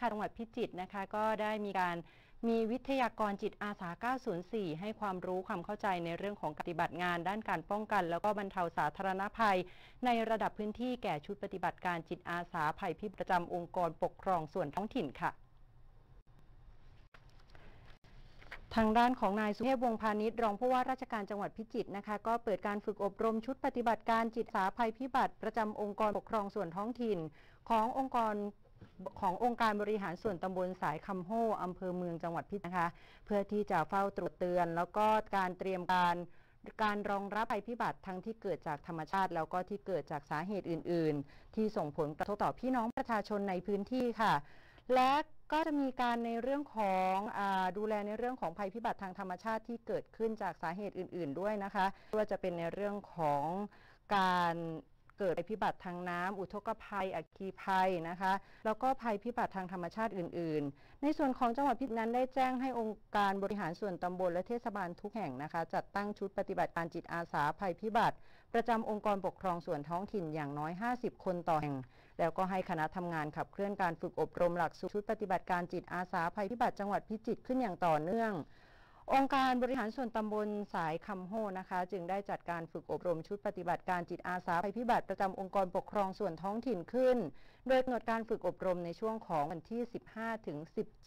ค่ะจังหวัดพิจิตรนะคะ ก็ได้มีการมีวิทยากรจิตอาสา 904 ให้ความรู้ความเข้าใจในเรื่องของปฏิบัติงาน ด้านการป้องกัน แล้วก็บรรเทาสาธารณภัย ในระดับพื้นที่แก่ชุดปฏิบัติการจิตอาสาภัยพิบัติประจำองค์กรปกครองส่วนท้องถิ่นค่ะทางด้านของนายสุเทพวงพาณิชย์รองผู้ว่าราชการจังหวัดพิจิตรนะคะ ก็เปิดการฝึกอบรมชุดปฏิบัติการจิตอาสาภัยพิบัติ ประจำองค์กรปกครองส่วนท้องถิ่น ขององค์กร ขององค์การบริหารส่วนตำบลสายคำโฮ่อำเภอเมืองจังหวัดพิจิตรนะคะ เพื่อที่จะเฝ้าตรวจเตือน แล้วก็การเตรียมการการรองรับภัยพิบัติทั้งที่เกิดจากธรรมชาติ แล้วก็ที่เกิดจากสาเหตุอื่น ๆ ที่ส่งผลกระทบต่อพี่น้องประชาชนในพื้นที่ค่ะ และก็จะมีการในเรื่องของอดูแลในเรื่องของภัยพิบัติทางธรรมชาติที่เกิดขึ้นจากสาเหตุอื่น ๆ ด้วยนะคะว่าจะเป็นในเรื่องของการ เกิดภัยพิบัติทางน้ำอุทกภัยอัคคีภัยนะคะ แล้วก็ภัยพิบัติทางธรรมชาติอื่น ๆ ในส่วนของจังหวัดพิจิตรนั้นได้แจ้งให้องค์การบริหารส่วนตำบลและเทศบาลทุกแห่งนะคะ จัดตั้งชุดปฏิบัติการจิตอาสาภัยพิบัติ ประจำองค์กรปกครองส่วนท้องถิ่นอย่างน้อย 50 คนต่อแห่ง แล้วก็ให้คณะทำงานขับเคลื่อนการฝึกอบรมหลักสูตรชุดปฏิบัติการจิตอาสาภัยพิบัติจังหวัดพิจิตรขึ้นอย่างต่อเนื่อง องค์การบริหารส่วนตำบลสายคำโฮนะคะ จึงได้จัดการฝึกอบรมชุดปฏิบัติการจิตอาสาภัยพิบัติประจำองค์กรปกครองส่วนท้องถิ่นขึ้น โดยกำหนดการฝึกอบรมในช่วงของวันที่ 15 ถึง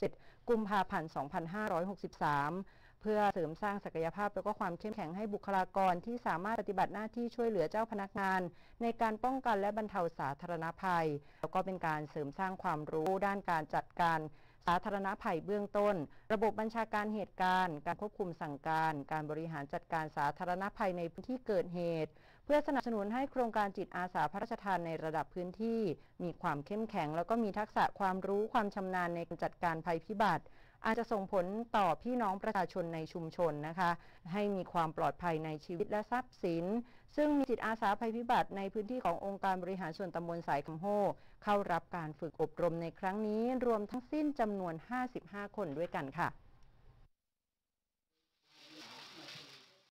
17 กุมภาพันธ์ 2563 เพื่อเสริมสร้างศักยภาพและก็ความเข้มแข็งให้บุคลากรที่สามารถปฏิบัติหน้าที่ช่วยเหลือเจ้าพนักงาน ในการป้องกันและบรรเทาสาธารณภัย แล้วก็เป็นการเสริมสร้างความรู้ด้านการจัดการ สาธารณภัยเบื้องต้น ระบบบัญชาการเหตุการณ์ การควบคุมสั่งการ การบริหารจัดการสาธารณภัยในพื้นที่เกิดเหตุ เพื่อสนับสนุนให้โครงการจิตอาสาพระราชทานในระดับพื้นที่ มีความเข้มแข็ง แล้วก็มีทักษะความรู้ความชำนาญในการจัดการภัยพิบัติ อาจจะส่งผลต่อพี่น้องประชาชนในชุมชนนะคะ ให้มีความปลอดภัยในชีวิตและทรัพย์สิน ซึ่งมีจิตอาสาภัยพิบัติในพื้นที่ขององค์การบริหารส่วนตำบลสายคำโฮเข้ารับการฝึกอบรมในครั้งนี้ รวมทั้งสิ้นจำนวน 55 คนด้วยกันค่ะ